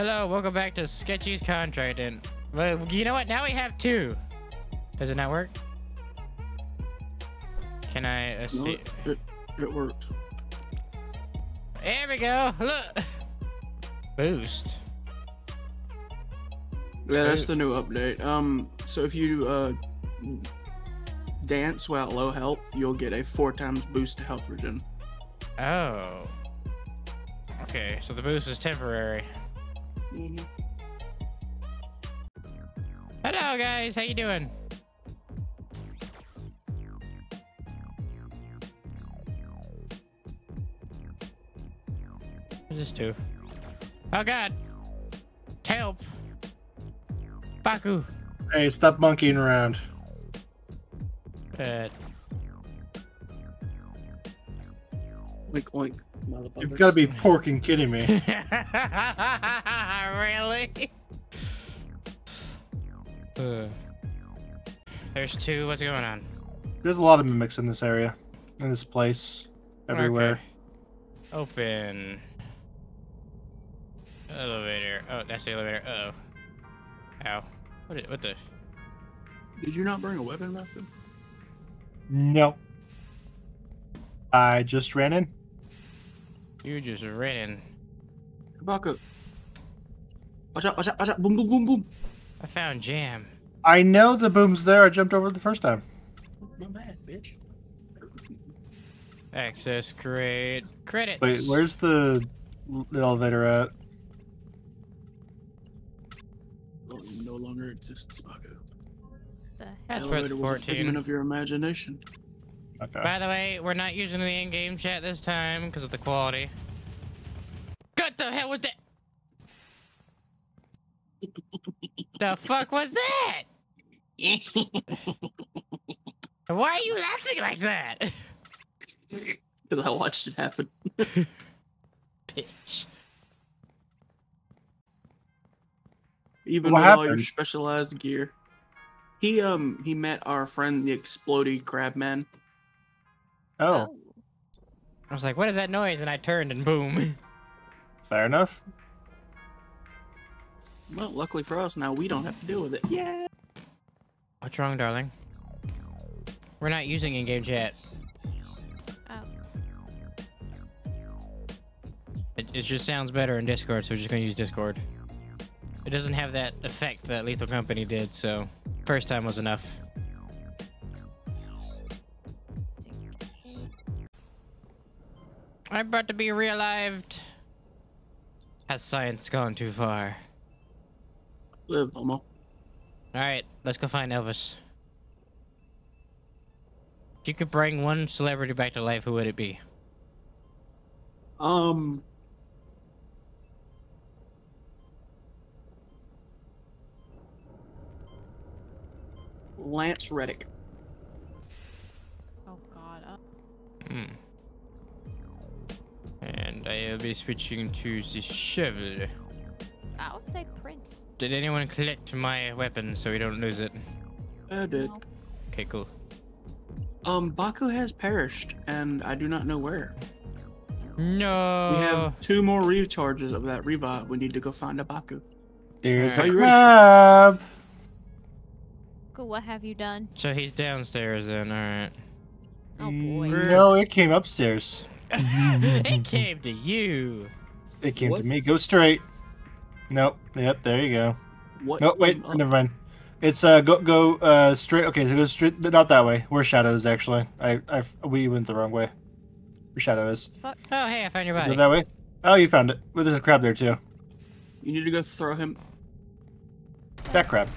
Hello, welcome back to Sketchy's contract. And well, you know what? Now we have two. Does it not work? Can I uh, No, see? it, it worked. There we go. Look. Boost. Yeah, that's the new update. Um, so if you uh dance while at low health, you'll get a four times boost to health regen. Oh. Okay, so the boost is temporary. Mm-hmm. Hello, guys. How you doing? What's this do? Oh God! Help! Baku. Hey, stop monkeying around. Uh, Oink oink, You've got to be porking kidding me. really? Uh, there's two. What's going on? There's a lot of mimics in this area, in this place, everywhere. Okay. Open. Elevator. Oh, that's the elevator. Uh oh. Ow. What? Is, what the? f- Did you not bring a weapon, Matthew? No. I just ran in. You just ran in. Tobacco. Watch out! Watch out! Watch out! Boom! Boom! Boom! Boom! I found jam. I know the boom's there. I jumped over the first time. My bad, bitch. Access crate. Credits. Wait, where's the, the elevator at? Well, no longer exists, Tobacco. The That's The worth elevator was a figment of your imagination. Okay. By the way, we're not using the in-game chat this time because of the quality. What the hell was that? the fuck was that? Why are you laughing like that? Because I watched it happen. Bitch. Even What with all your specialized gear. He um he met our friend the explodey crabman. Oh. oh, I was like, what is that noise? And I turned and boom. fair enough. Well, luckily for us, now we don't have to deal with it. Yeah. What's wrong, darling? We're not using in-game chat. Oh. It, it just sounds better in Discord, so we're just gonna use Discord. It doesn't have that effect that Lethal Company did, so first time was enough. I'm about to be realived. Has science gone too far? Live, Homo. Alright, let's go find Elvis. If you could bring one celebrity back to life, who would it be? Um. Lance Reddick. Oh God. Uh, Hmm. And I'll be switching to the shovel. I would say Prince. Did anyone collect my weapon so we don't lose it? I did. Okay, cool. Um, Baku has perished, and I do not know where. No. We have two more recharges of that revive. We need to go find a Baku. There's Are a you crab. Cool. What have you done? So he's downstairs then, alright. Oh boy. No, it came upstairs. it came to you. It came What? to me. Go straight. Nope. Yep. There you go. What? No, wait. Oh, Never mind. It's uh go go uh straight. Okay, so go straight. Not that way. Where shadow is actually. I I we went the wrong way. Where shadow is. Oh, hey, I found your body. Go body. that way. Oh, you found it. Well, there's a crab there too. You need to go throw him. That crab.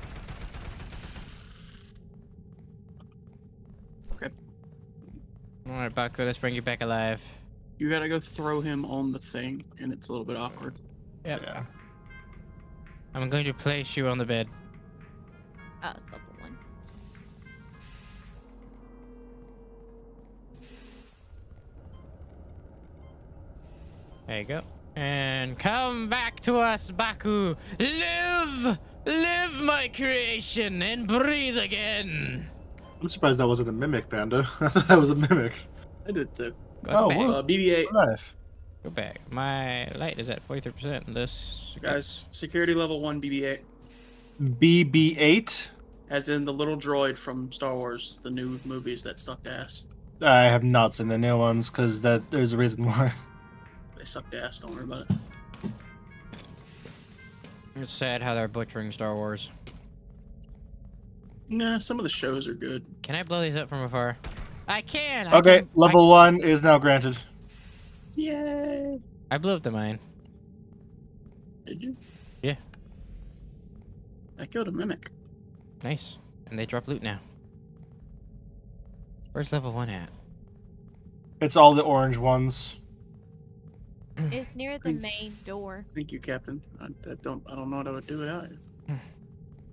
Alright, Baku, let's bring you back alive. You gotta go throw him on the thing, and it's a little bit awkward. Yep. Yeah. I'm going to place you on the bed. Oh, it's level one. There you go. And come back to us, Baku. Live! Live my creation and breathe again. I'm surprised that wasn't a mimic, Panda. I thought that was a mimic. I did too. Go Oh, back. whoa. Uh, BB-8. Knife. Go back. My light is at 43%. and This Guys, security level one BB-8, BB-8. as in the little droid from Star Wars, the new movies that sucked ass. I have not seen the new ones because that there's a reason why. They sucked ass. Don't worry about it. It's sad how they're butchering Star Wars. Nah, some of the shows are good. Can I blow these up from afar? I can. I Okay, can- level one is now granted. Yay! I, I blew up the mine. Did you? Yeah. I killed a mimic. Nice. And they drop loot now. Where's level one at? It's all the orange ones. Mm. It's near the Please. main door. Thank you, Captain. I, I don't. I don't know what I would do without you.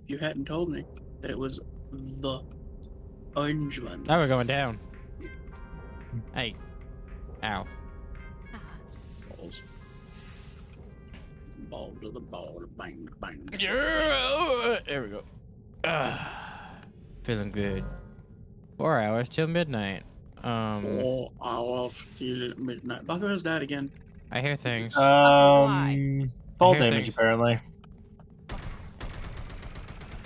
You hadn't told me that it was the orange one. Now we're going down. Hey. Ow. Balls. Ball to the ball, bang, bang. Yeah! There we go. Ah, feeling good. Four hours till midnight. Um, Four hours till midnight. Bucko has died again. I hear things. why? Um, fall damage things. apparently.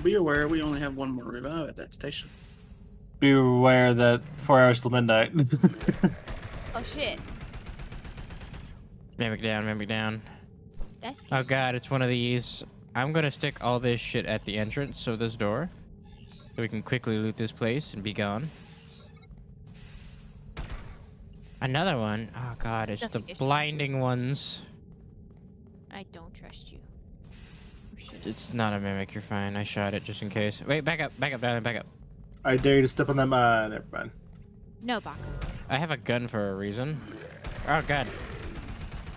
Be aware, we only have one more revive at that station. Be aware that four hours till midnight. Oh shit. Mimic down, mimic down. That's Oh god, it's one of these. I'm gonna stick all this shit at the entrance of this door. So we can quickly loot this place and be gone. Another one. Oh god, it's the Nothing issue. blinding ones. I don't trust you. It's not a mimic, you're fine. I shot it just in case. Wait, back up, back up, darling, back up. I dare you to step on that mine. Never mind. No, Baku. I have a gun for a reason. Oh god.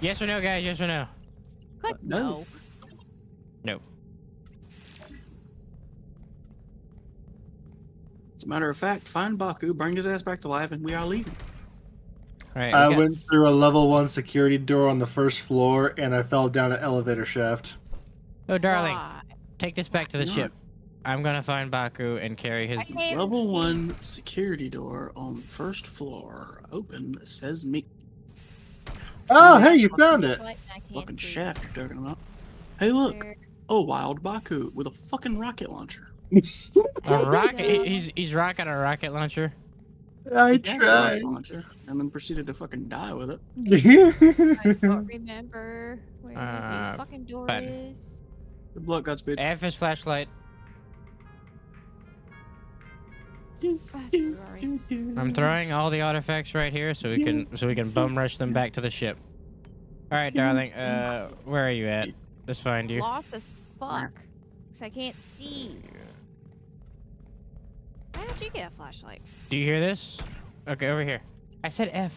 Yes or no, guys? Yes or no? Click Uh, no. no. No. As a matter of fact, find Baku, bring his ass back to life, and we are leaving. All right. I got- went through a level one security door on the first floor and I fell down an elevator shaft. Oh, darling, Why? take this back to the Why ship. I'm gonna find Baku and carry his. Level one security door on the first floor open says me. Oh, hey, you found it. What? I can't Fucking see. shaft you're talking about. Hey, look, Where- a wild Baku with a fucking rocket launcher. A rocket. He's he's rocking a rocket launcher. I He got a tried. launcher, and then proceeded to fucking die with it. I don't remember where Uh, the fucking door button. is. Good luck, Godspeed. F is flashlight. I'm throwing all the artifacts right here so we can so we can bum rush them back to the ship. All right, darling. Uh, where are you at? Let's find you. Lost as fuck. Cause I can't see. Why don't you get a flashlight? Do you hear this? Okay, over here. I said F.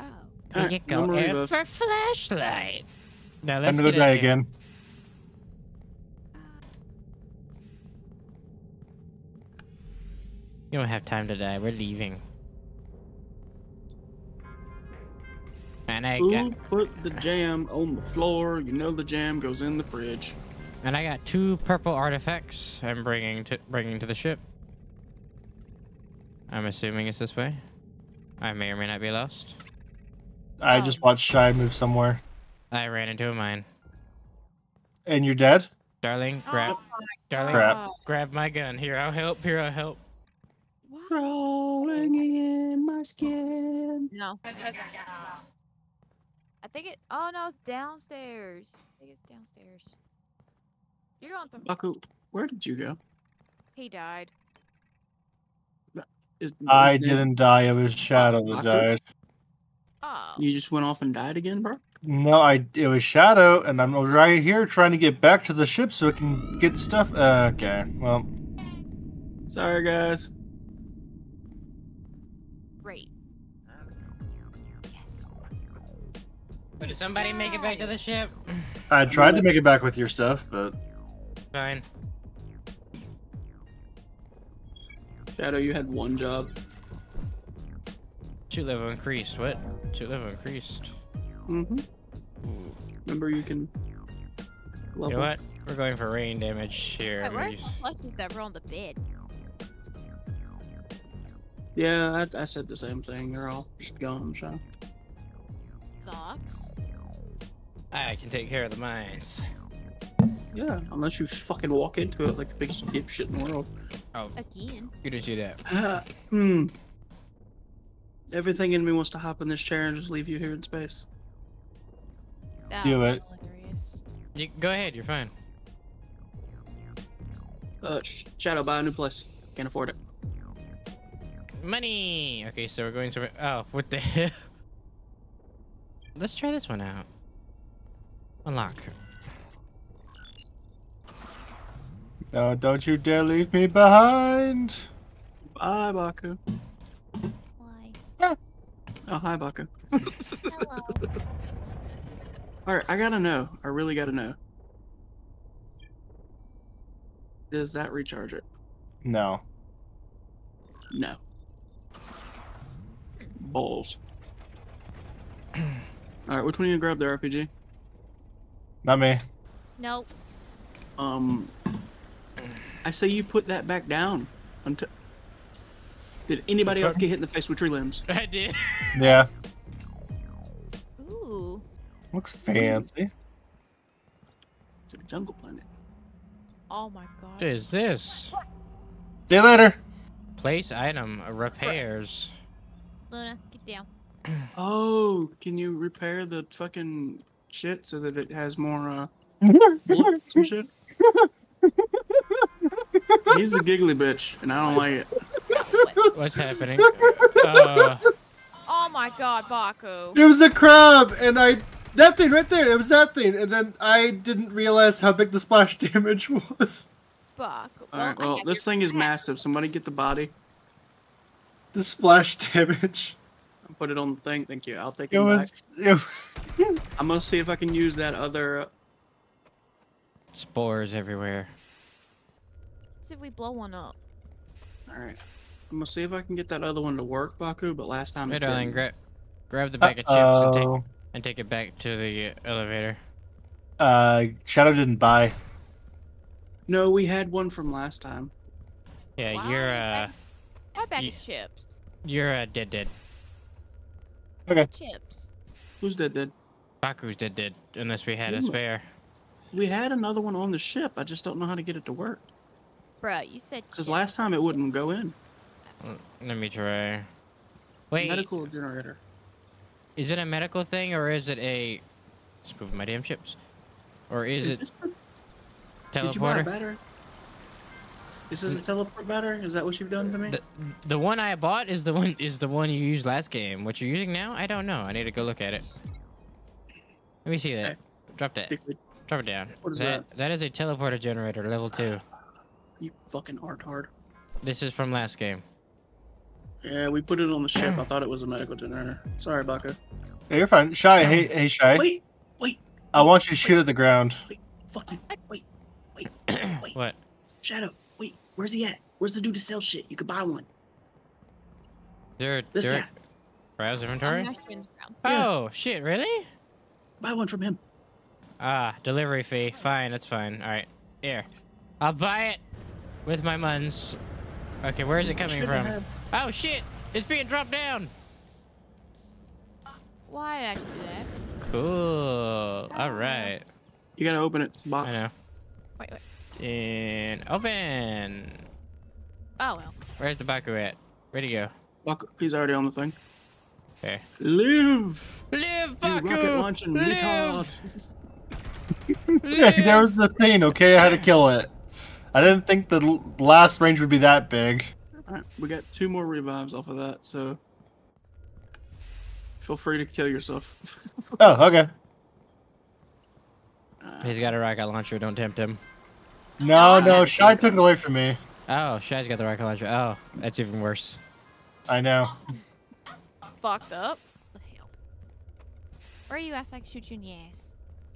Oh. There Alright, you go. F for flashlight. Now let's gonna get go die in again. You don't have time to die. We're leaving. And I Who got put the jam on the floor? You know the jam goes in the fridge. and I got two purple artifacts. I'm bringing to bringing to the ship. I'm assuming it's this way. I may or may not be lost. I Oh. just watched Shy move somewhere. I ran into a mine. And you're dead? Darling, oh grab, Oh darling, Crap. Grab my gun. Here, I'll help. Here, I'll help. What? Crawling in my skin. No. I think it. Oh no, it's downstairs. I think it's downstairs. You're going through. Baku, where did you go? He died. Is, I didn't die. It was Shadow that Baku? died. Oh. You just went off and died again, bro? No, I it was Shadow, and I'm right here trying to get back to the ship so we can get stuff. Uh, okay, well, Sorry, guys. Great. Yes. Did somebody make it back to the ship? I tried to make it back with your stuff, but Fine. Shadow, you had one job. Shoot level increased. What? Shoot level increased. Mm-hmm. Remember, you can. You know what? We're going for rain damage here. Wait, where's use- the plushies that were on the bed? Yeah, I, I said the same thing. They're all just gone, Sean. blocks. I can take care of the mines. Yeah, unless you fucking walk into it like the biggest dipshit in the world. Oh. Again. You didn't see that. Uh, hmm. Everything in me wants to hop in this chair and just leave you here in space. That Do was it. You, go ahead. You're fine. Uh, Sh- Shadow, buy a new place. Can't afford it. Money. Okay, so we're going to... Oh, what the hell? Let's try this one out. Unlock. No, don't you dare leave me behind. Bye, Baku. Why? Ah. Oh, hi, Baku. Hello. All right, I gotta know. I really gotta know. Does that recharge it? No. No. Balls. All right, which one you grab the RPG? Not me. Nope. Um, I say you put that back down. Until did anybody else get hit in the face with tree limbs? I did. Yeah. Ooh. Looks fancy. It's a jungle planet. Oh my god. What is this? See you later. Place item repairs. Luna, get down. Oh, can you repair the fucking shit so that it has more uh bullets and shit? He's a giggly bitch, and I don't like it. What's happening? Uh, Oh my god, Baku. It was a crab, and I that thing right there. It was that thing, and then I didn't realize how big the splash damage was. Baku. All right, I well, this thing is massive. Somebody get the body. The splash damage. and Put it on the thing. Thank you. I'll take It it, back. was. It, I'm gonna see if I can use that other. uh, spores everywhere. See if we blow one up. All right. I'm gonna see if I can get that other one to work, Baku. But last time Hey, darling, didn't. grab grab the bag of chips and take and take it back to the elevator. Uh, Shadow didn't buy. No, we had one from last time. Yeah, Wow, you're you uh, said- My bag ye- of chips. you're uh, dead, dead. Okay. Chips. Who's dead? Dead. Baku's dead, dead. Unless we had a spare. We had another one on the ship. I just don't know how to get it to work. Bruh, you said Because last time it wouldn't go in. Mm, Let me try. Wait, Medical generator. is it a medical thing or is it a? Let's move my damn chips. Or is, it this the, Did you buy a teleporter? Battery? Is this a teleport battery? Is that what you've done to me? The, the one I bought is the one is the one you used last game. What you're using now? I don't know. I need to go look at it. Let me see that. Okay. Drop that. Drop it down. What is that? That is a teleporter generator, level two. You fucking art hard. This is from last game. Yeah, we put it on the ship. I thought it was a medical generator. Sorry, Baku. Yeah, you're fine. Shy, hey, hey, Shy. Wait, wait, I want you to shoot at the ground. Wait, fucking, wait, wait, wait. What? Shadow, wait, where's he at? Where's the dude to sell shit? You could buy one. There, This there. guy. Browse inventory. not sure in the ground. Yeah. Oh shit! Really? Buy one from him. Ah, delivery fee. Fine, that's fine. All right, here. I'll buy it with my muns. Okay, where is it coming Should've from? Oh shit! It's being dropped down. Why did I just do that? Cool. All right. You gotta open it. It's a box. I know. Wait, wait. And open. Oh well. Where's the Baku at? Where'd he go? Baku, he's already on the thing. Okay. Live! Live, You Baku! rocket launching Live! retard. Yeah, there was the thing, okay? I had to kill it. I didn't think the last range would be that big. Alright, we got two more revives off of that, so feel free to kill yourself. Oh, okay. He's got a rocket launcher. Don't tempt him. No, Oh, no, yeah. Shy took it away from me. Oh, Shy's got the rocket launcher. Oh, that's even worse. I know. Fucked up. The hell. Where are you ass I can shoot you in the ass?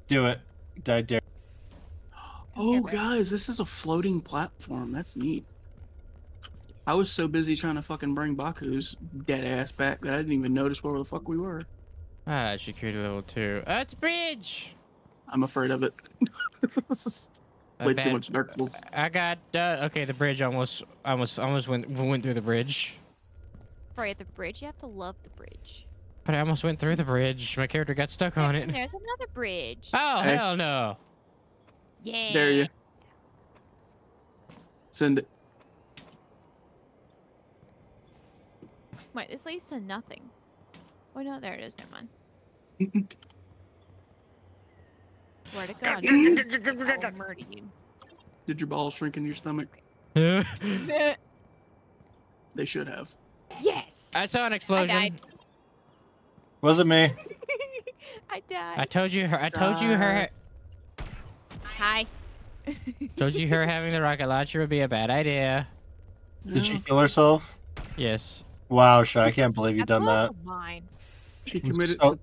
Do it. I dare. oh, guys, this is a floating platform. That's neat. I was so busy trying to fucking bring Baku's dead ass back that I didn't even notice where the fuck we were. Ah, security level two. Oh, it's a bridge. I'm afraid of it. A Way bad- too much Dark Souls. I got uh, okay. The bridge almost, almost, almost went went through the bridge. Right at the bridge. You have to love the bridge. But I almost went through the bridge. My character got stuck on it. There's another bridge. Oh, Hey. hell no. yeah. There you? Send it. Wait, this leads to nothing. Oh no, there it is. Never mind. Where to go? dude? I'll murder you. Did your balls shrink in your stomach? I They should have. yes. I saw an I explosion. died. Was it me? I died. I told you her. I told you her. Hi. Told you her having the rocket launcher would be a bad idea. Did she kill herself? Yes. Wow, Shy, I can't believe you've done that. also Mine. She committed So-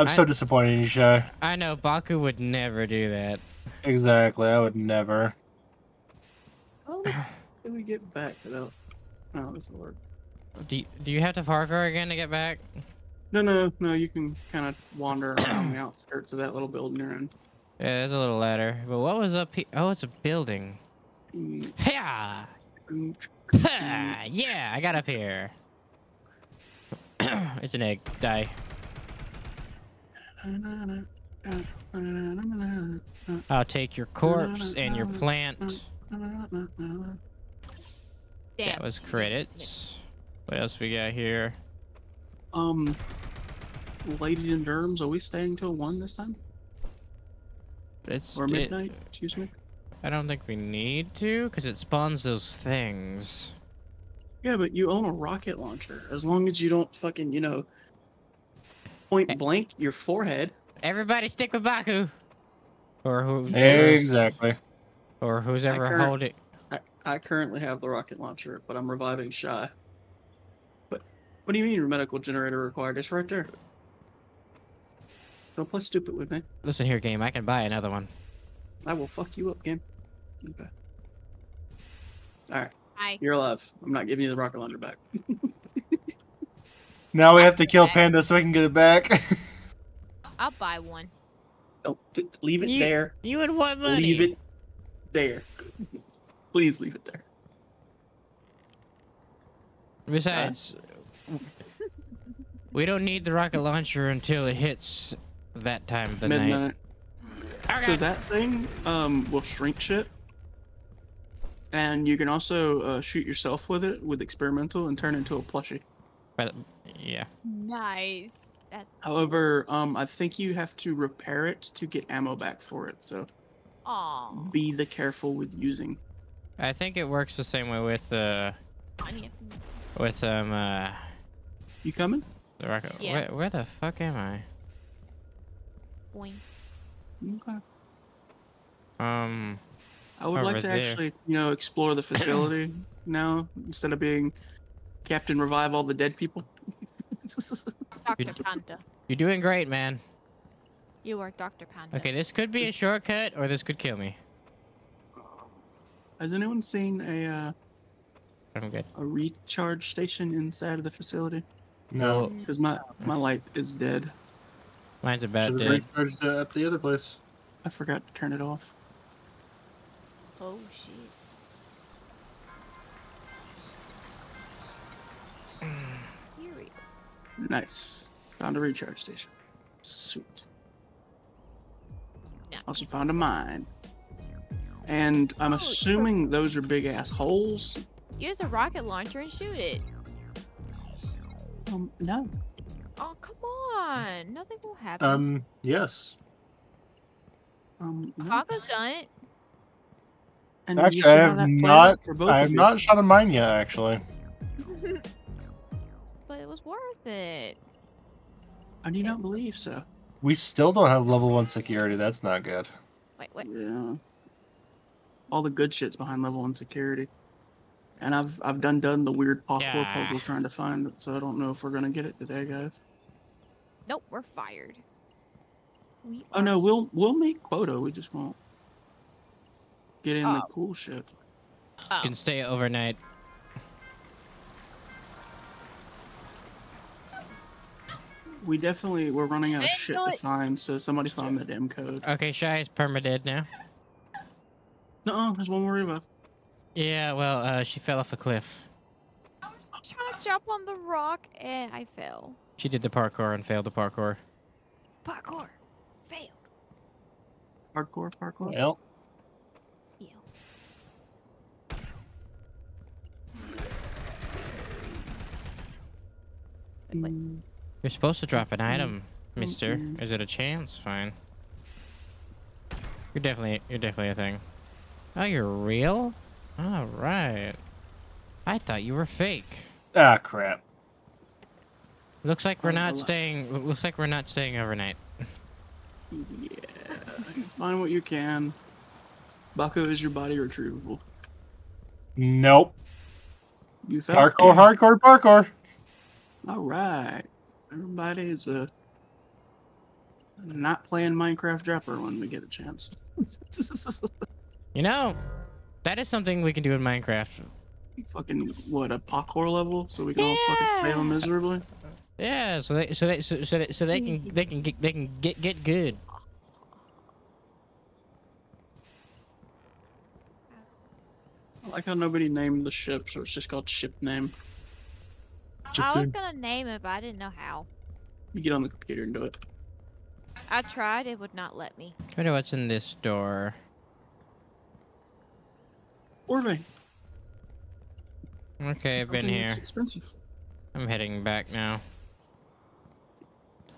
seppuku. I'm so disappointed in you, Shy. I know Baku would never do that. Exactly, I would never. How the did we get back without? Oh, this will work. Do you, do you have to parkour again to get back? No, no, no. You can kind of wander around the outskirts of that little building you're in. Yeah, there's a little ladder. But what was up here? Oh, it's a building. Mm, Yeah. mm, Yeah, I got up here. it's an egg. Die. I'll take your corpse and your plant. Damn. That was credits. What else we got here? Um, ladies and germs, are we staying till one this time It's or it- midnight? Excuse me. I don't think we need to, because it spawns those things. Yeah, but you own a rocket launcher. As long as you don't fucking, you know, point eh. blank your forehead. Everybody stick with Baku. Or who? Exactly. Or who's ever current- holding. I, I currently have the rocket launcher, but I'm reviving Shy. But what do you mean your medical generator required? It's right there. Don't play stupid with me. Listen here, game. I can buy another one. I will fuck you up, game. Okay. Alright, Hi. you're alive. I'm not giving you the rocket launcher back. Now we have to kill Panda so we can get it back. I'll buy one. Don't leave it You- there. You would want money. Leave it there. Please leave it there. Besides, we don't need the rocket launcher until it hits that time of the night. Midnight. Okay. So that thing um, will shrink shit. And you can also uh, shoot yourself with it with experimental and turn into a plushie. But, yeah. Nice. That's However, um, I think you have to repair it to get ammo back for it. So aw. be the careful with using. I think it works the same way with uh with um uh You coming? the rocket. Yeah. Where, where the fuck am I? Boing. Okay. Um. I would like to there. actually, you know, explore the facility now instead of being Captain Revive all the dead people. Dr. Panda. You're doing great, man. You are Dr. Panda. Okay, this could be a shortcut, or this could kill me. Has anyone seen a uh, I'm good. a recharge station inside of the facility? no. Because my my light is dead. Mine's about Should have dead. recharged it at the other place. I forgot to turn it off. Oh shit. Here we go. Nice. Found a recharge station. Sweet. Now, Also found a mine. And I'm Oh, assuming those are big ass holes. Use a rocket launcher and shoot it. Um, no. Oh, come on. Nothing will happen. Um, yes. Um, no. Paco's done it. And Actually, I have not- out for both I have not shot a mine yet, actually. but it was worth it. I do not believe so. We still don't have level one security. That's not good. Wait, wait. Yeah. All the good shit's behind level one security. And I've I've done done the weird parkour Yeah. puzzle trying to find it, so I don't know if we're gonna get it today, guys. Nope, we're fired. We Oh no, we'll we'll meet quota. We just won't get in the Oh. cool shit. Oh. You can stay overnight. We definitely we're running out of I shit know to find, so somebody find the damn code. Okay, Shy is permadead now. No, there's one more above. Yeah, well, uh, she fell off a cliff. I was trying to jump on the rock and I fell. She did the parkour and failed the parkour. Parkour. Failed. Hardcore, parkour. Well, Ew. Wait, wait. Mm, You're supposed to drop an item, Mm, mister. mm. Is it a chance? Fine. You're definitely you're definitely a thing. Oh, you're real? All right. I thought you were fake. ah, crap. Looks like we're not staying. Looks like we're not staying overnight. Yeah. Find what you can. Baku is your body retrievable. Nope. You found Parkour, hardcore, parkour. All right. Everybody is uh, not playing Minecraft Dropper when we get a chance. You know, that is something we can do in Minecraft. fucking what a parkour level, so we can all fucking fail miserably. Yeah, so they so they so, so they so they can they can get they can get get good. I like how nobody named the ship, so it's just called ship name. I was gonna name it, but I didn't know how. You get on the computer and do it. I tried, it would not let me. I wonder what's in this door. Orving. Okay, I've been here. Expensive. I'm heading back now.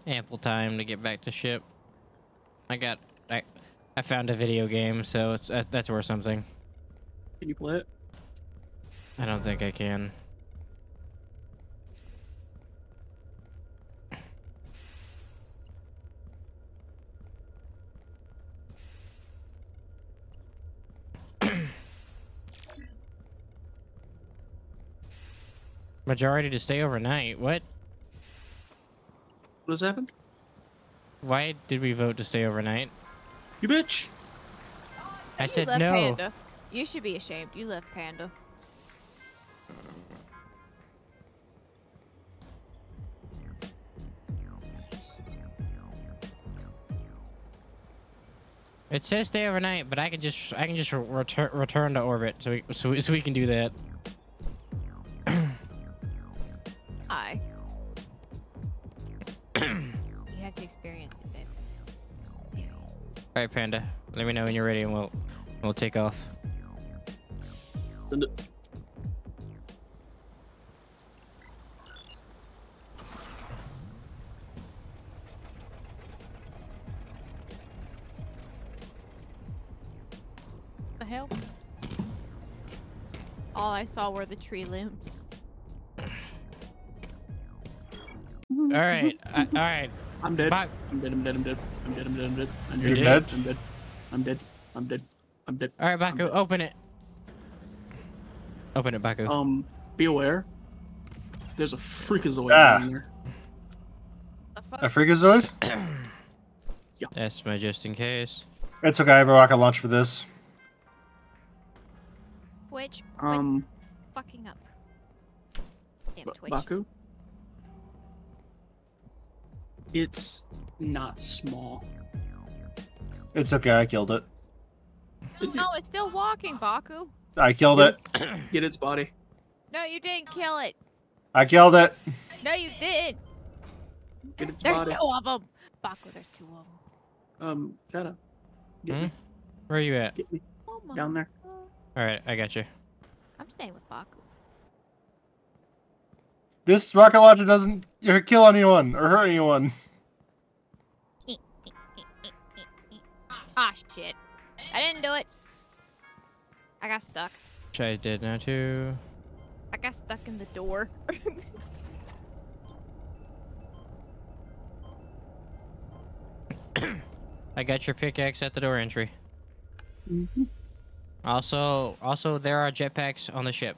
Ample time to get back to ship. I got I I found a video game, so it's that, that's worth something. Can you play it? I don't think I can. Majority to stay overnight. What? What has happened? Why did we vote to stay overnight? You bitch! I You said no. Panda. You should be ashamed. You left Panda. It says stay overnight, but I can just I can just re- return return to orbit, so we so we, so we can do that. All right, Panda. Let me know when you're ready, and we'll we'll take off. Send it. The hell? All I saw were the tree limbs. All right, I, all right. I'm dead. Bye. I'm dead. I'm dead. I'm dead. I'm dead. I'm dead. I'm dead. I'm You're dead. dead? I'm dead. I'm dead. I'm dead. I'm dead. All right, Baku, dead. open it. Open it, Baku. Um, be aware. There's a freakazoid Ah. down there. The fuck? A freakazoid? yeah. That's my just in case. It's okay. I have a rocket launch for this. Twitch. Quit Um, fucking up. Damn Twitch. Baku. It's not small. It's okay. I killed it. No, it's still walking, Baku. I killed it. Get its body. No, you didn't kill it. I killed it. No, you didn't. Get its There's body. two of them. Baku, there's two of them. Um, Shadow. Get Hmm? me. Where are you at? Get me. Oh Down there. All right, I got you. I'm staying with Baku. This rocket launcher doesn't kill anyone or hurt anyone. Ah, shit. I didn't do it. I got stuck. I did now too. I got stuck in the door. I got your pickaxe at the door entry. Mhm. Also, also there are jetpacks on the ship.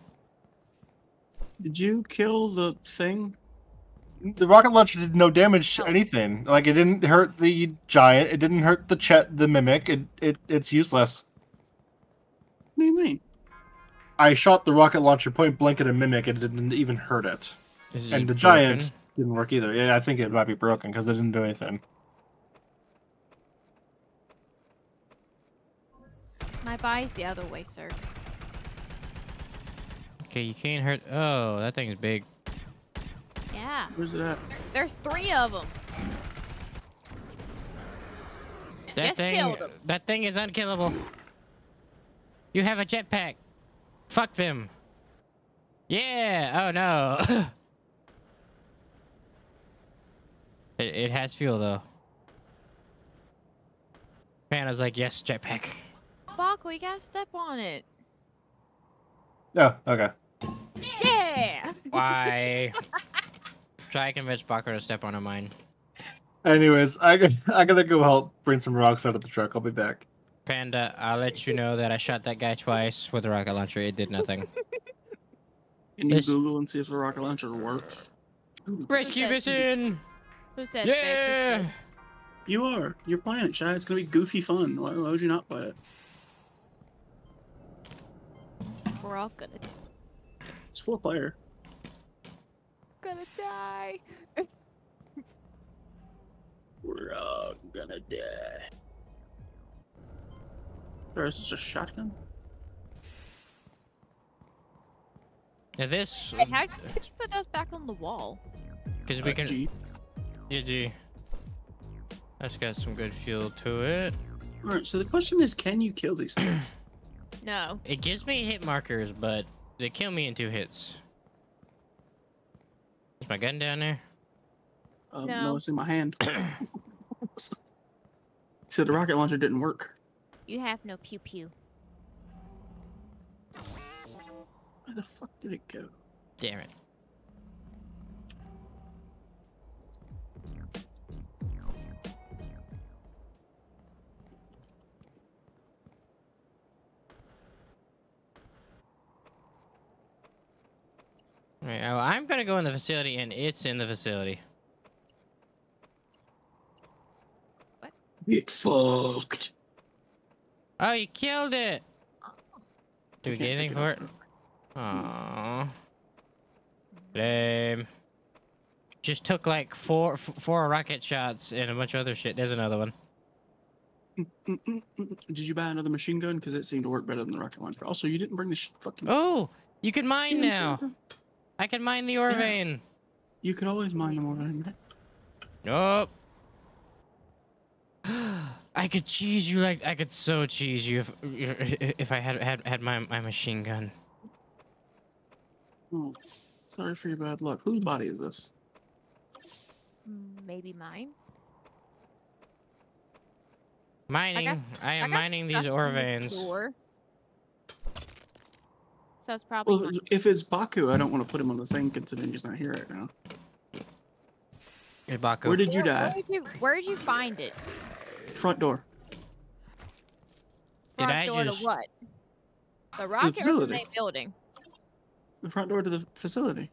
Did you kill the thing? The rocket launcher did no damage to Oh. anything. Like it didn't hurt the giant. It didn't hurt the chet, the mimic. It, it it's useless. What do you mean? I shot the rocket launcher point blank at a mimic. and It didn't even hurt it. This is And the broken. giant didn't work either. Yeah, I think it might be broken because it didn't do anything. My body's the other way, sir. Okay, you can't hurt. Oh, that thing's big. Yeah, Yeah. Where's it at? There's three of them. That Just thing, killed 'em. that thing is unkillable. You have a jetpack. Fuck them. Yeah. Oh no. it, it has fuel though. Panda's like, yes, jetpack. Fuck, we gotta step on it. Oh, okay. Yeah. Why? Try to convince Baku to step on a mine. Anyways, I got I gotta go help bring some rocks out of the truck. I'll be back. Panda, I'll let you know that I shot that guy twice with a rocket launcher. It did nothing. Can you This- Google and see if the rocket launcher works? Rescue mission! Who said Yeah! that? You are. You're playing it, Shy. It's gonna be goofy fun. Why, why would you not play it? We're all gonna It's four player. Gonna die. We're all gonna die. Or is this a shotgun? Now this, Hey, how did you put those back on the wall? because we Uh, can. G. Yeah, G. That's got some good fuel to it. Alright, so the question is, can you kill these things? No. It gives me hit markers, but they kill me in two hits. Is my gun down there? Um, No. no, it's in my hand. so the rocket launcher didn't work. You have no pew pew. Where the fuck did it go? Damn it. Alright, well, I'm gonna go in the facility and it's in the facility. Get fucked. Oh, you killed it! Do we get anything for it? Aww. Lame. Just took like four f- four rocket shots and a bunch of other shit. There's another one. Did you buy another machine gun? Because it seemed to work better than the rocket launcher. Also, you didn't bring the sh- fucking. Oh, you can mine now. I can mine the ore Yeah. vein. You could always mine the over there. Nope. I could cheese you like I could so cheese you if if, if I had had had my my machine gun. Oh, sorry for your bad luck. Whose body is this? Maybe mine. Mining. I, am got mining these stuck ore on the veins. door. So it's probably Well, mine. if it's Baku, I don't want to put him on the thing considering he's not here right now. Hey, Baku. Where did you Where- die? Where did you, where did you find it? Front door. Did Front I door just- to what? The rocket or the main building? The front door to the facility.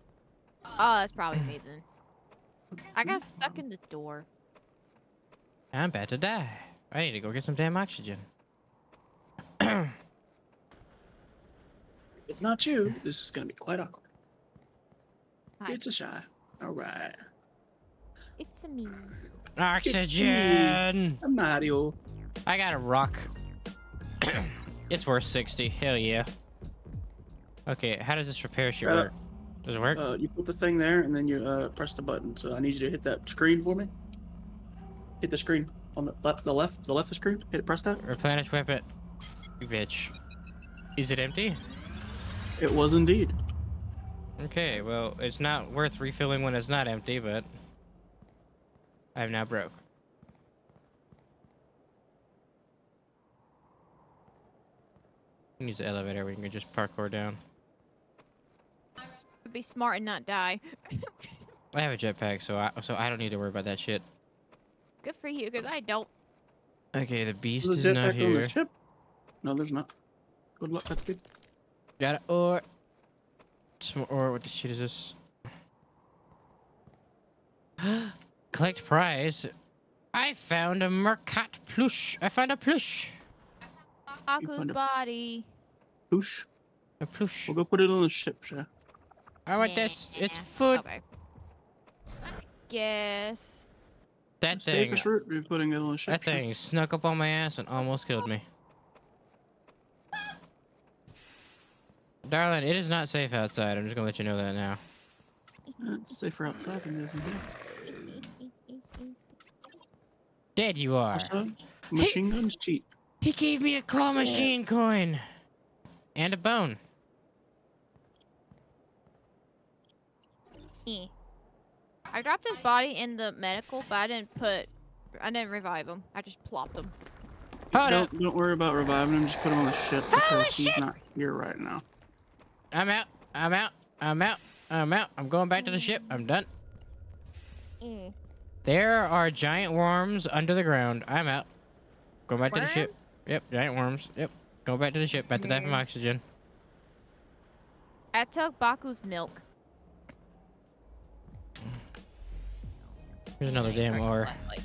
Oh, that's probably me then. I got stuck in the door. I'm about to die. I need to go get some damn oxygen. If it's not you, this is gonna be quite awkward. Hi. It's a shy. All right. It's a me. Oxygen. I'm Mario. I got a rock. it's worth 60. Hell yeah. Okay, how does this repair shit Right up. work? Does it work? Uh, you put the thing there, and then you uh, press the button. So I need you to hit that screen for me. Hit the screen on the left. The left. The left of the screen. Hit it. Press that. Replenish weapon. You bitch. Is it empty? It was indeed. Okay, well, it's not worth refilling when it's not empty, but I'm now broke. Use the elevator. We can just parkour down. Be smart and not die. I have a jetpack, so I so I don't need to worry about that shit. Good for you, because I don't. Okay, the beast There's is a not jetpack on here. the ship. No, there's not. Good luck. That's good. Got it. Or some or what the shit is this? Collect prize. I found a meerkat plush. I found a plush. Aku's body. Whoosh. A plush. We'll go put it on the ship, Shay. I want this. It's food. Okay. I guess. That The thing. safest route be putting it on the ship. That thing snuck up on my ass and almost killed me. Darling, it is not safe outside. I'm just gonna let you know that now. It's safer outside than it is in here. Dead you are. Also, machine guns cheap. He gave me a claw machine coin. And a bone. Eh. I dropped his body in the medical, but I didn't put. I didn't revive him. I just plopped him. Hold. Don't, don't worry about reviving him. Just put him on the ship Holy because he's shit! not here right now. I'm out. I'm out. I'm out. I'm out. I'm going back to the ship. I'm done. Eh. There are giant worms under the ground. I'm out. Going back to the ship. Yep, giant worms. Yep. Go back to the ship. Back to that from Mm. oxygen. I took Baku's milk. Here's another damn tried to ore. run, like,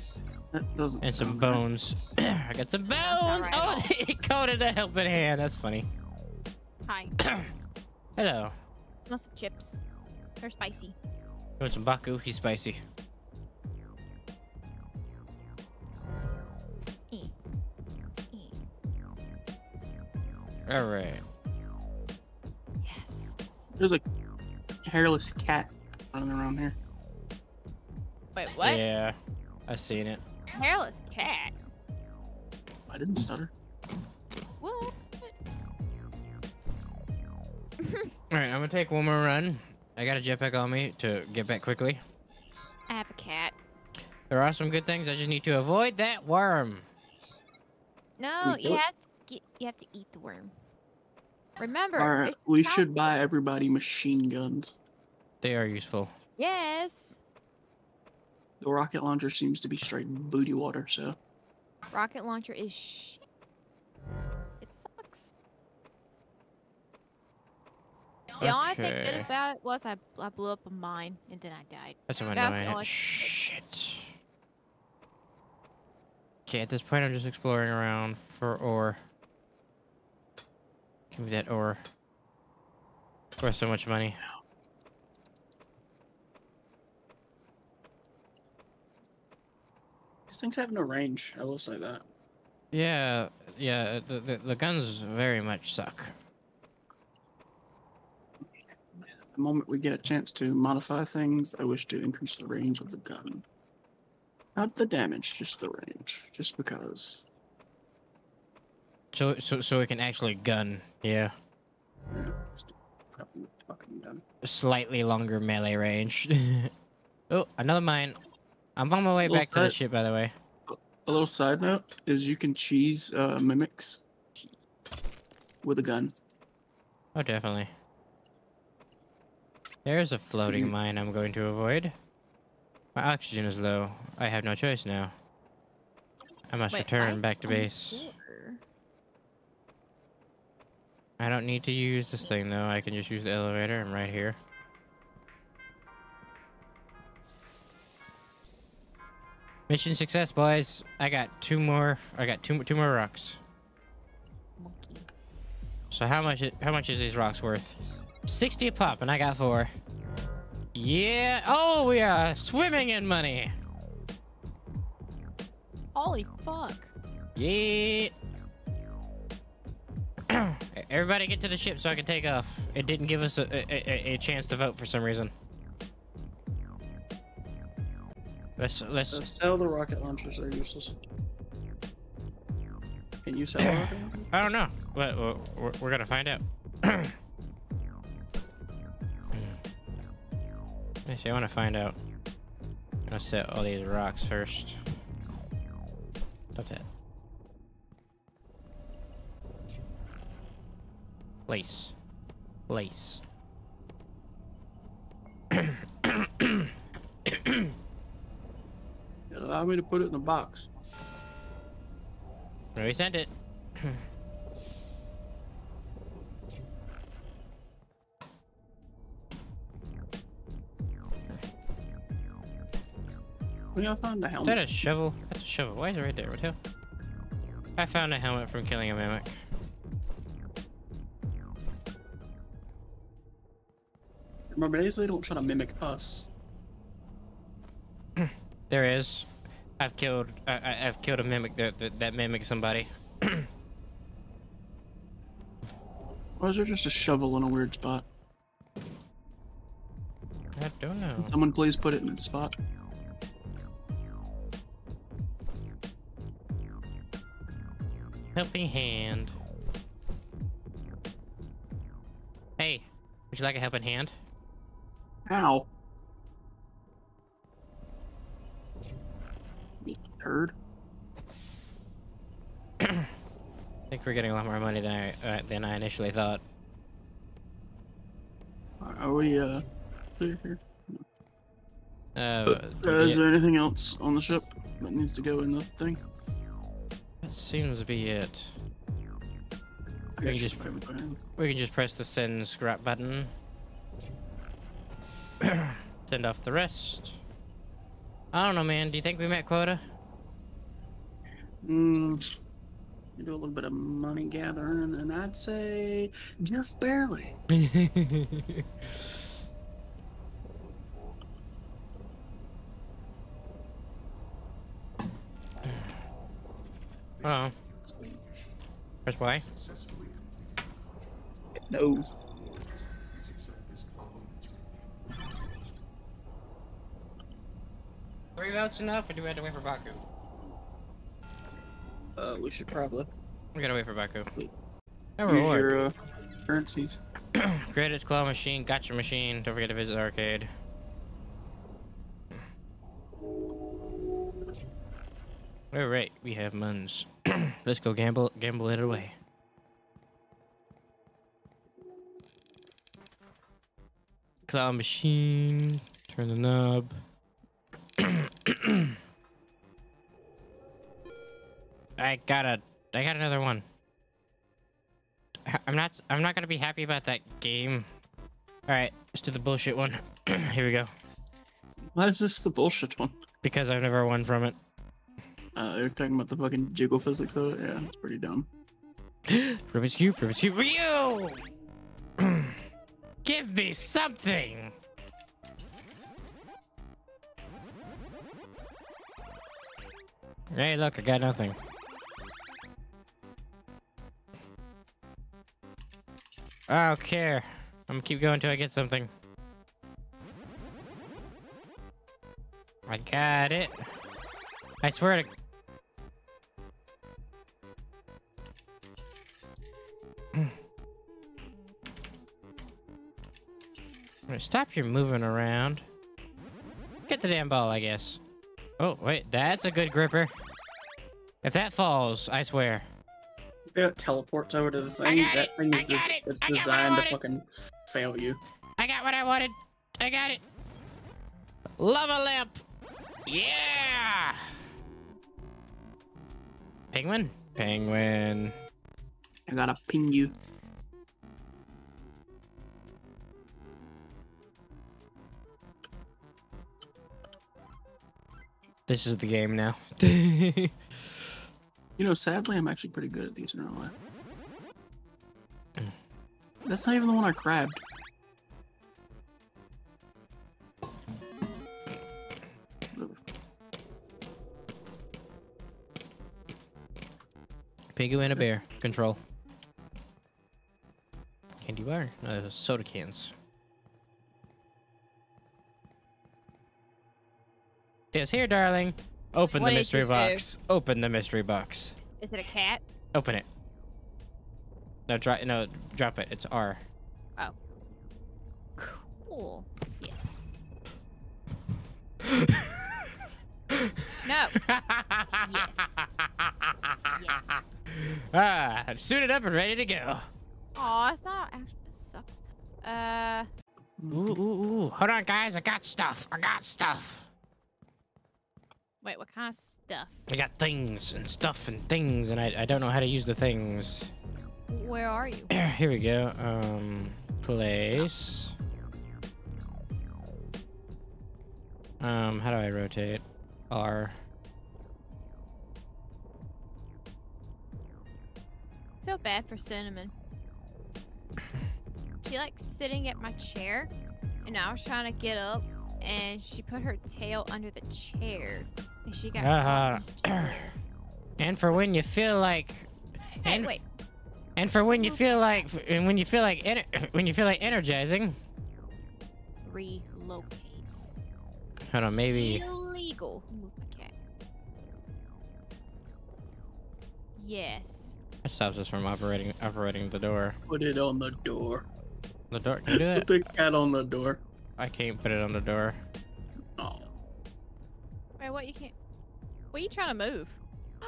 That doesn't And some bones. I got some bones. right Oh, all. he coded a helping hand. That's funny. Hi. Hello. Want some chips? They're spicy. Want some Baku? He's spicy. Eh. Eh. All right. Yes. There's a hairless cat running around here. Wait, what? Yeah, I seen it. Hairless cat. I didn't stutter. All right, I'm gonna take one more run. I got a jetpack on me to get back quickly. I have a cat. There are some good things. I just need to avoid that worm. No, you have to get. You have to eat the worm. Remember. All right, we should buy everybody machine guns. They are useful. Yes. The rocket launcher seems to be straight booty water, so Rocket launcher is sh. The only thing good about it was I, I blew up a mine and then I died. That's what I'm That's the doing. Shit. Okay, at this point, I'm just exploring around for ore. Give me that ore. Worth so much money. these things have no range. I will say that. Yeah, yeah, the, the, the guns very much suck. The moment we get a chance to modify things, I wish to increase the range of the gun. Not the damage, just the range. Just because. So, so, so it can actually gun. Yeah. Yeah, just fucking fucking gun. Slightly longer melee range. oh, another mine. I'm on my way back to the ship, by the way. A little side note is you can cheese uh, mimics with a gun. Oh, definitely. There's a floating Mhm. mine I'm going to avoid. My oxygen is low. I have no choice now. I must Wait, return ice back to base. floor. I don't need to use this thing though. I can just use the elevator. I'm right here. Mission success, boys. I got two more. I got two two more rocks. Monkey. So how much? How much is these rocks worth? Sixty a pop, and I got four. Yeah. Oh, we are swimming in money. Holy fuck. Yeah. Everybody get to the ship so I can take off. It didn't give us a, a, a, a chance to vote for some reason. Let's let's Uh, sell the rocket launchers, they're useless. Can you sell the rocket launchers? I don't know. But we're, we're, we're gonna find out. Actually, I want to find out. I'm gonna set all these rocks first. Stop that. Place. Place. Allow me to put it in the box. We sent it. We gotta find the Is that helmet. a shovel? That's a shovel. Why is it right there? What the hell? I found a helmet from killing a mimic. Remember, they don't try to mimic us. There is. I've killed. I, I, I've killed a mimic that that, that mimics somebody. Why is there just a shovel in a weird spot? God don't know. Someone please put it in its spot. Helping hand. Hey, would you like a helping hand? Ow. Turd. I think we're getting a lot more money than I uh, than I initially thought. Are we uh clear here? Uh, Uh, yeah, is there anything else on the ship that needs to go in the thing? That seems to be it. I can just- you by the hand. We can just press the send scrap button. send off the rest. I don't know, man. Do you think we met quota? Mm, do a little bit of money gathering, and I'd say just barely. oh. Press Y. No. Three votes enough, or do we have to wait for Baku? Uh, we should probably We gotta wait for Baku. No use reward. your uh, currencies. Credits, claw machine, gotcha machine. Don't forget to visit the arcade. All right, we have muns. Let's go gamble, gamble it away. Claw machine. Turn the knob. I got a, I got another one. I'm not, I'm not gonna be happy about that game. All right, let's do the bullshit one. Here we go. Why is this the bullshit one? Because I've never won from it. Uh, you're talking about the fucking jiggle physics of it. Yeah, it's pretty dumb. Rubik's Cube, Ryu! Give me something! Hey, look, I got nothing. I don't care. I'm gonna keep going until I get something. I got it. I swear to Stop your moving around. Get the damn ball, I guess. Oh, wait, that's a good gripper. If that falls, I swear. It teleports over to the thing. got that it, thing I is got just, it, it's I got designed to wanted. fucking fail you. I got what I wanted. I got it. Lava lamp. Yeah. Penguin? Penguin. I gotta ping you. This is the game now. You know, sadly, I'm actually pretty good at these in real life. That's not even the one I grabbed. Penguin and a bear. Control. Candy bar? No, soda cans. This here, darling. Open What the mystery you do? box. Open the mystery box. Is it a cat? Open it. No, drop. No, drop it. It's R. Oh. Cool. Yes. no. Yes. Yes. Ah, suited up and ready to go. Aw, it's not. Actually, it sucks. Uh, Ooh, ooh, ooh. Hold on, guys. I got stuff. I got stuff. Wait, what kind of stuff? I got things and stuff and things, and I, I don't know how to use the things. Where are you? Here we go. Um, place. Um, how do I rotate? R. Feel bad for Cinnamon. She likes sitting at my chair, and I was trying to get up, and she put her tail under the chair, she got. Uh, caught in the chair. and for when you feel like, Hey, and- wait. and for when you feel like, and when you feel like, ener- when you feel like energizing, Relocate. Hold on, maybe. Illegal. Move my cat. Yes. That stops us from operating operating the door. Put it on the door. The door. Can you do Put the cat on the door. I can't put it on the door. What are you trying to move?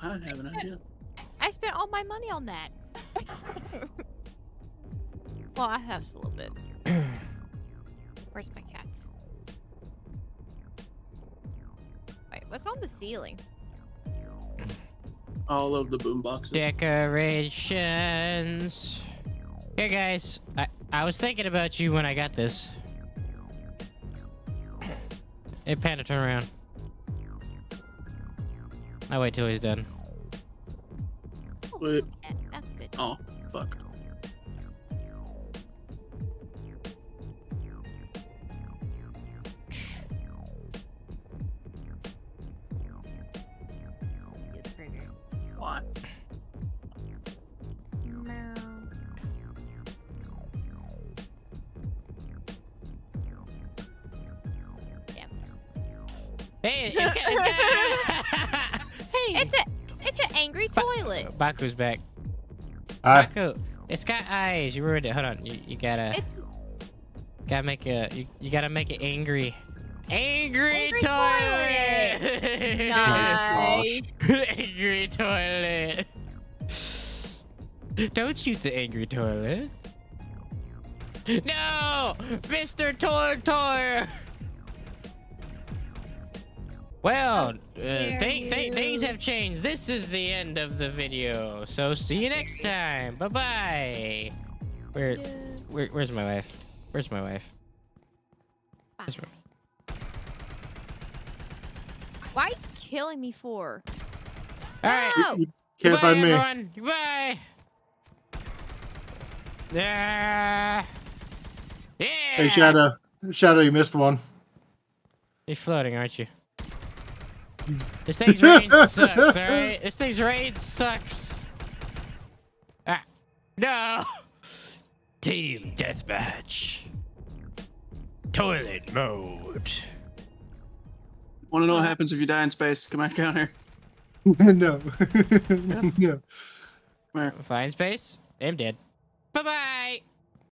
I don't have an idea. I spent all my money on that. well, I have a little bit. Where's my cat? Wait, what's on the ceiling? All of the boom boxes. Decorations. Here, guys. I I was thinking about you when I got this. Hey, Panda, turn around. I wait till he's done. Wait. Toilet. Baku's back. Hi. Baku, it's got eyes. You ruined it. Hold on. You, you gotta It's gotta make a you, you gotta make it angry. Angry, Angry toilet. nice. angry toilet. Don't shoot the angry toilet. No, Mr. Tor Tor. Well, uh, th- th- things have changed. This is the end of the video. So see you next time. Bye bye. Where, where, where's my wife? Where's my wife? Where's my- Why are you killing me for? All right. No! You can't Goodbye, find me. everyone. Goodbye. Yeah. Yeah. Hey, Shadow. Shadow, you missed one. You're floating, aren't you? This thing's rain sucks, alright? This thing's rain sucks. Ah. No! Team deathmatch. Toilet mode. Want to know what happens if you die in space? Come back down here. no. no. Come here. Fine space. I'm dead. Bye bye.